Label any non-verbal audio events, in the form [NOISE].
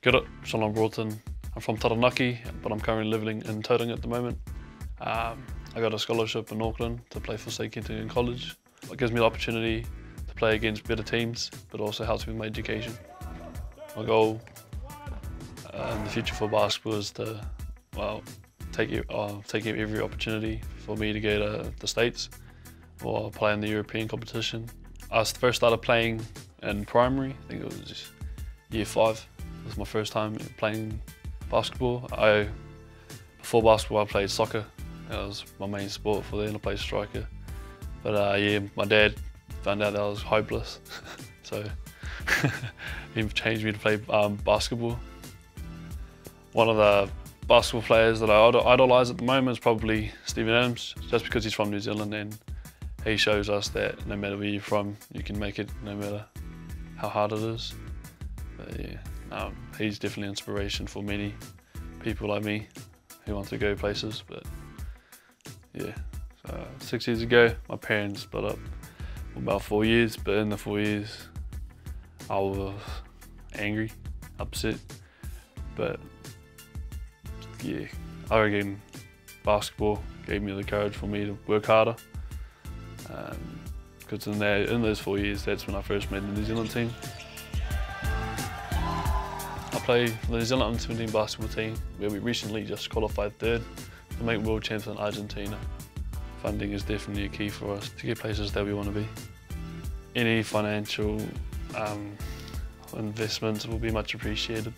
Good it, Shalom Broughton. I'm from Taranaki, but I'm currently living in Tauranga at the moment. Um, I got a scholarship in Auckland to play for St in College. It gives me the opportunity to play against better teams, but also helps with my education. My goal uh, in the future for basketball is to, well, take uh, take every opportunity for me to go to the States or play in the European competition. I first started playing in primary, I think it was year five. Was my first time playing basketball. I, before basketball, I played soccer. That was my main sport for then. I played striker. But uh, yeah, my dad found out that I was hopeless, [LAUGHS] so [LAUGHS] he changed me to play um, basketball. One of the basketball players that I idolise at the moment is probably Steven Adams, just because he's from New Zealand and he shows us that no matter where you're from, you can make it no matter how hard it is. But yeah, um, he's definitely inspiration for many people like me who want to go places. But yeah, so six years ago, my parents split up for about four years, but in the four years, I was angry, upset, but yeah, I reckon basketball gave me the courage for me to work harder. Because um, in, in those four years, that's when I first made the New Zealand team. Play for the New Zealand under 17 basketball team, where we recently just qualified third to make world champs in Argentina. Funding is definitely a key for us to get places that we want to be. Any financial um, investments will be much appreciated.